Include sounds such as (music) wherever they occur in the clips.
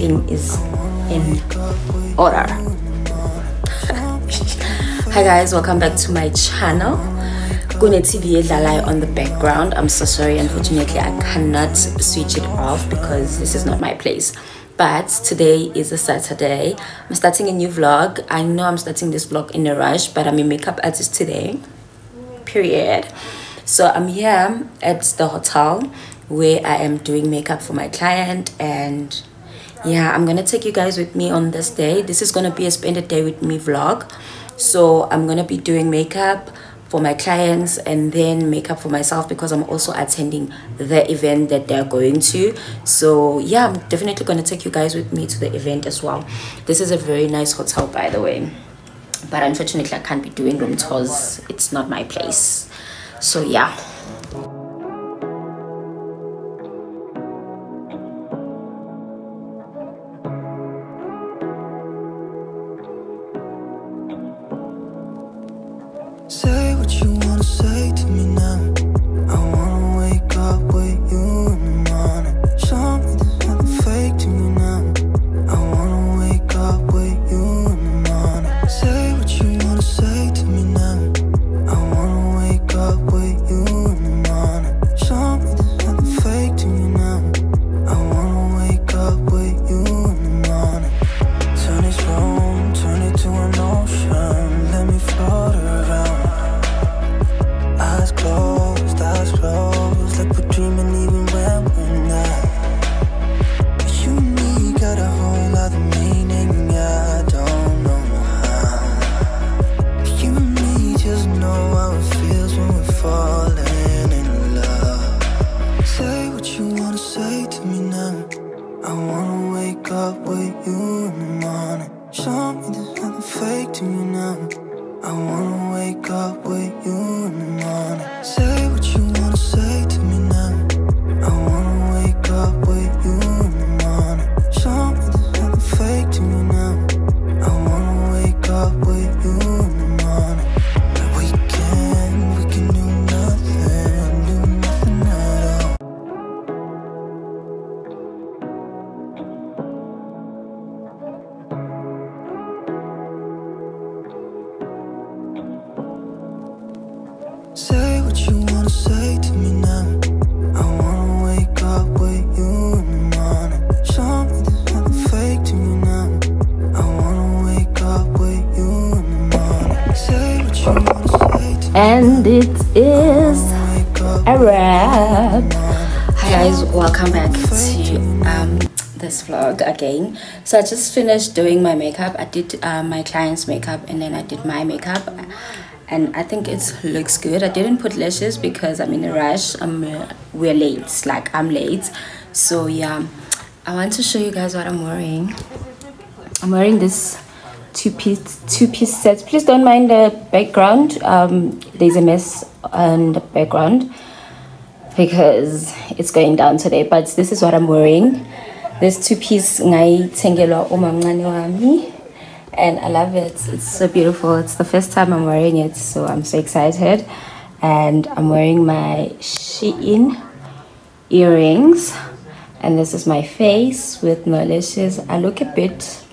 everything is in order (laughs) hi guys welcome back to my channel Kune TV on the background. I'm so sorry, unfortunately, I cannot switch it off because this is not my place. But today is a Saturday. I'm starting a new vlog. I know I'm starting this vlog in a rush, but I'm a makeup artist today. Period. So I'm here at the hotel where I am doing makeup for my client and yeah, I'm gonna take you guys with me on this day. This is gonna be a spend a day with me vlog. So I'm gonna be doing makeup for my clients and then makeup for myself because I'm also attending the event that they're going to. So yeah, I'm definitely to take you guys with me to the event as well. This is a very nice hotel by the way. But unfortunately I can't be doing room tours. It's not my place. So yeah. Is a wrap hi guys welcome back to um, this vlog again. So i just finished doing my makeup. I did uh, my client's makeup and then i did my makeup. And i think it looks good. I didn't put lashes because i'm in a rush. I'm uh, we're late like i'm late. So yeah. I want to show you guys what i'm wearing. I'm wearing this two piece two piece sets. Please don't mind the background. Um, there's a mess on the background because it's going down today but this is what i'm wearing. This two piece and i love it. It's so beautiful. It's the first time i'm wearing it so i'm so excited. And i'm wearing my shein earrings and this is my face with no lashes. I look a bit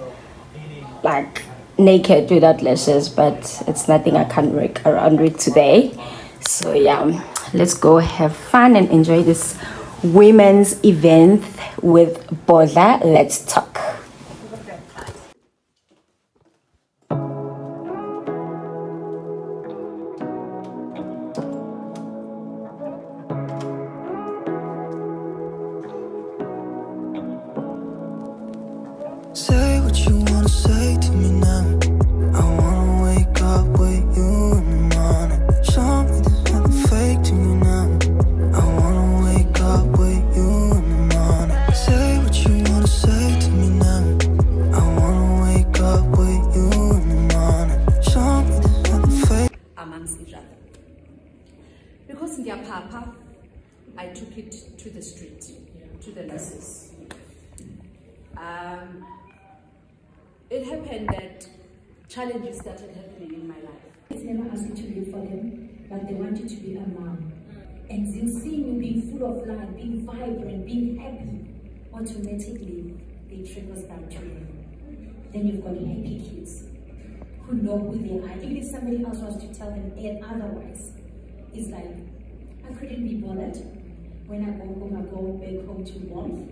like naked without lashes but it's nothing i can't work around with today so yeah let's go have fun and enjoy this women's event with Bola. let's talk challenges started happening in my life. It's never asked you to live for them, but they want you to be a mom. And then seeing you being full of life, being vibrant, being happy, automatically they trickles down to them. Then you've got happy kids who know who they are. Even if somebody else wants to tell them and otherwise, it's like, I couldn't be bothered. When I go home, I go back home to warmth.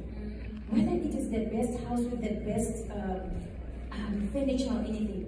Whether it is the best house with the best um, um, furniture or anything,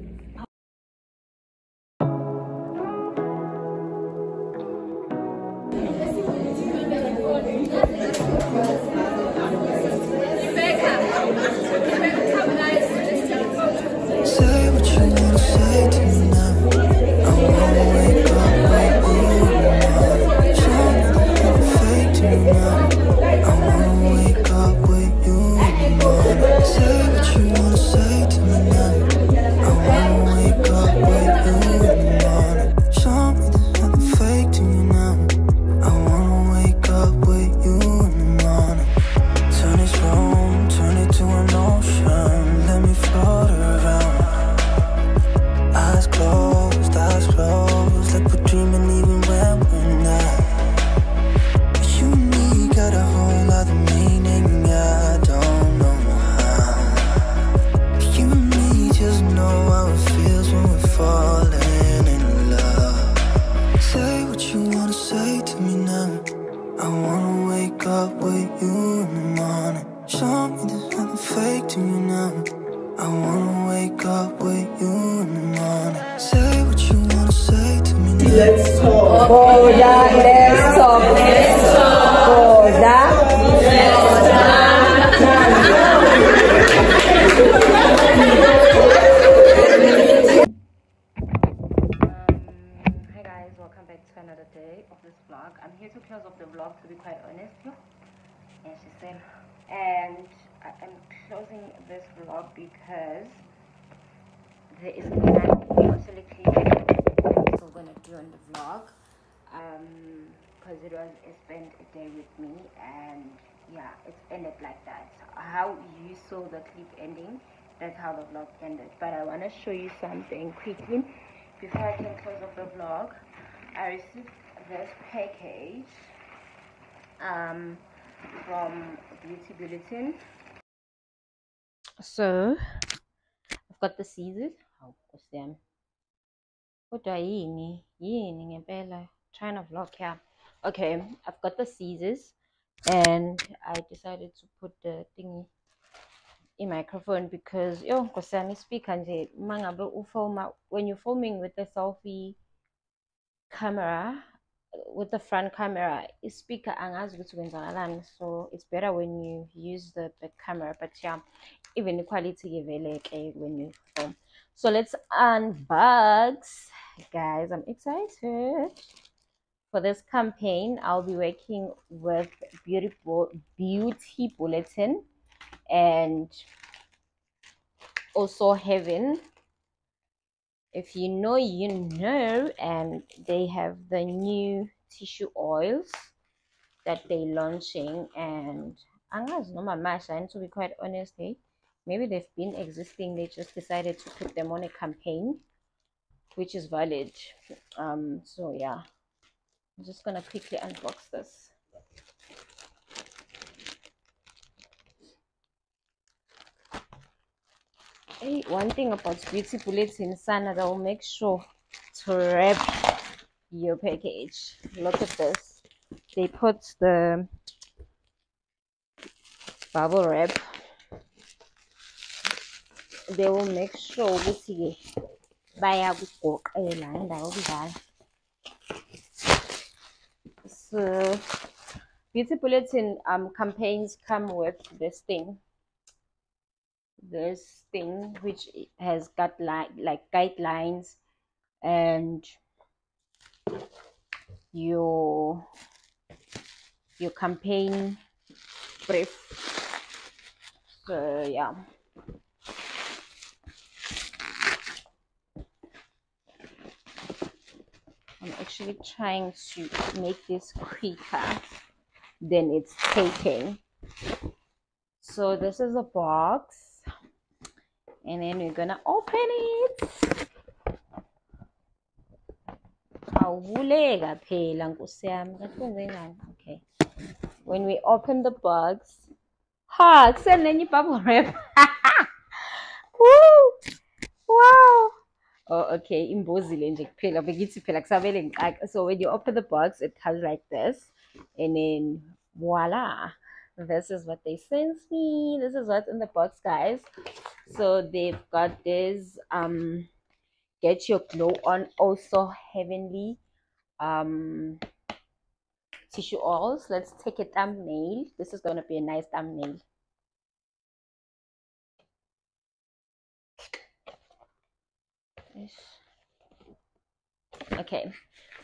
there is nothing absolutely we're gonna do on the vlog. Um, because it was a spent a day with me and yeah, it's ended like that. How you saw the clip ending, that's how the vlog ended. But I wanna show you something quickly before I can close off the vlog. I received this package um, from Beauty Bulletin. So I've got the scissors. What's them? Kodwa yini? Yini ngempela? Trying to vlog here. Okay, I've got the scissors and I decided to put the thingy in microphone because yo nkosiyami speaker nje mangabe ufilma when you're filming with the selfie camera with the front camera speaker angazi ukuthi kwenzakalani so it's better when you use the back camera but yeah even the quality ke vele ke when you film so let's unbox. Guys i'm excited. For this campaign i'll be working with beautiful beauty bulletin and also heaven. If you know you know. And they have the new tissue oils that they're launching. And angazi noma masha and to be quite honest eh, maybe they've been existing they just decided to put them on a campaign which is valid um so yeah i'm just gonna quickly unbox this Hey, one thing about Beauty Bulletin Sana, they will make sure to wrap your package. Look at this. They put the bubble wrap. They will make sure ukuthi bayakugoqela indawo kudala. So Beauty Bulletin um campaigns come with this thing. This thing which has got like like guidelines and your your campaign brief. So yeah i'm actually trying to make this quicker than it's taking. So this is a box and then we're gonna open it. Okay. When we open the box ha kusenenye bubble wrap (laughs) oh okay imbozile nje kuphela bekithi phela kusabele ngixaka so when you open the box it comes like this and then voila this is what they sent me. This is what's in the box guys. So they've got this um get your glow on also heavenly um tissue oils. Let's take a thumbnail. This is going to be a nice thumbnail okay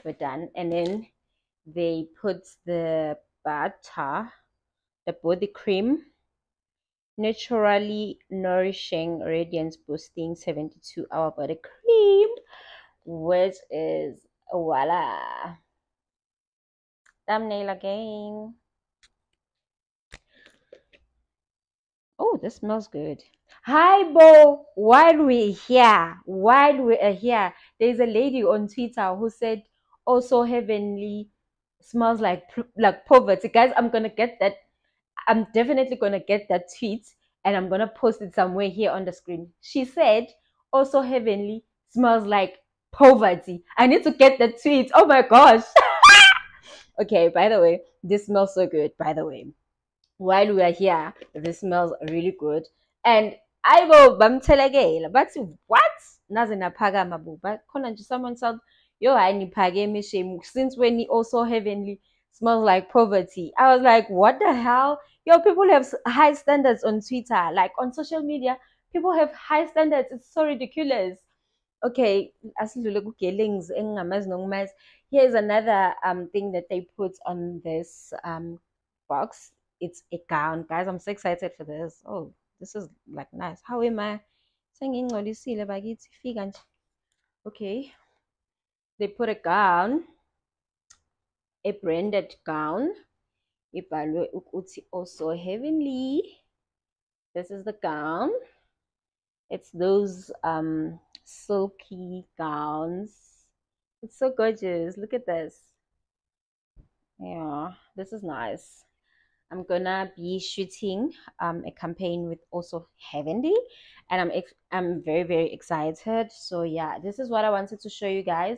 we're done. And then they put the butter the body cream. Naturally nourishing radiance boosting 72 hour body cream which is voila. Thumbnail again oh this smells good. Hi bo. While we're here while we are here there's a lady on twitter who said oh, also heavenly smells like like poverty. Guys i'm gonna get that i'm definitely gonna get that tweet and i'm gonna post it somewhere here on the screen. She said oh, also heavenly smells like poverty. I need to get that tweet. Oh my gosh. (laughs) Okay by the way this smells so good by the way while we are here this smells really good. And I ayibo bamthelekela bathi what? Naze naphakama bo bakhona nje someone said yo hayi niphakeme shame since when he also heavenly smells like poverty? I was like what the hell? Yo people have high standards on twitter like on social media people have high standards. It's so ridiculous. Okay asidlule ku-gelings engingamazi here's another um thing that they put on this um box it's a gown guys. I'm so excited for this. Oh this is like nice. How am i? Sengingcolisile bakithi fika nje. Okay. They put a gown a branded gown. Ibhalwe also heavenly. This is the gown. It's those um silky gowns. It's so gorgeous. Look at this. Yeah this is nice i'm gonna be shooting um a campaign with also heavenly and i'm i'm very very excited. So yeah this is what i wanted to show you guys.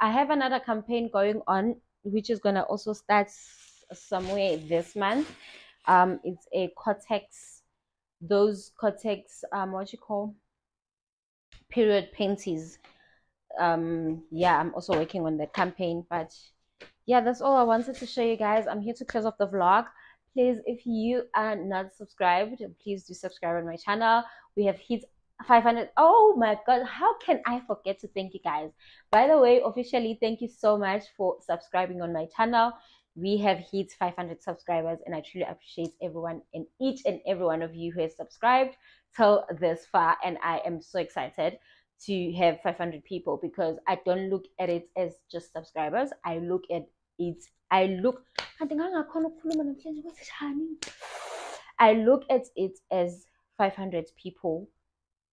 I have another campaign going on which is gonna also start somewhere this month. Um it's a Kotex those Kotex um what you call period panties um yeah i'm also working on the campaign but yeah that's all i wanted to show you guys. I'm here to close off the vlog please if you are not subscribed please do subscribe on my channel. We have hit 500 oh my god how can i forget to thank you guys? By the way officially thank you so much for subscribing on my channel. We have hit 500 subscribers and i truly appreciate everyone and each and every one of you who has subscribed till this far and i am so excited to have 500 people because I don't look at it as just subscribers. I look at it, I look? I look at it as 500 people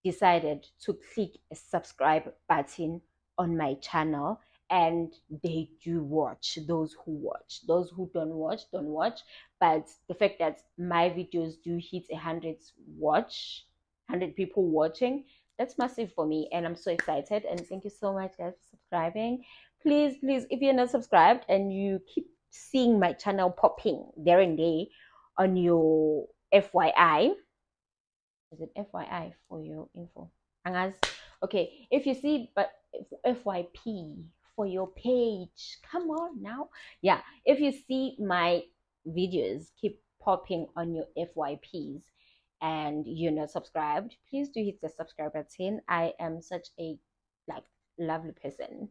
decided to click a subscribe button on my channel and they do watch. Those who watch. Those who don't watch don't watch. But the fact that my videos do hit a hundred watch 100 people watching that's massive for me and i'm so excited and thank you so much guys for subscribing please please if you're not subscribed and you keep seeing my channel popping there and there on your fyi is it fyi for your info Angas. okay if you see but fyp for your page come on now yeah if you see my videos keep popping on your fyps and you're not subscribed, please do hit the subscribe button. I am such a like lovely person.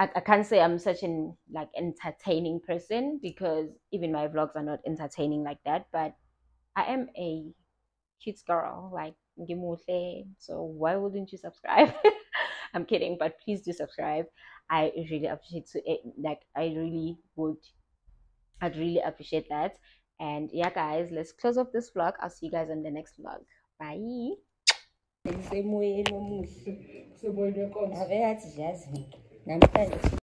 I, I can't say I'm such an like entertaining person because even my vlogs are not entertaining like that, but I am a cute girl, like ngimuhle. So why wouldn't you subscribe? (laughs) I'm kidding, but please do subscribe. I really appreciate to it. Like I really would I'd really appreciate that. And yeah, guys, let's close off this vlog. I'll see you guys on the next vlog. Bye. やめた。